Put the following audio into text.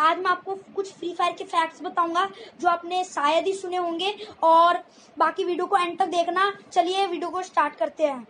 आज मैं आपको कुछ फ्री फायर के फैक्ट्स बताऊँगा, जो आपने शायद ही सुने होंगे। और बाकी वीडियो को एंड तक देखना। चलिए वीडियो को स्टार्ट करते हैं।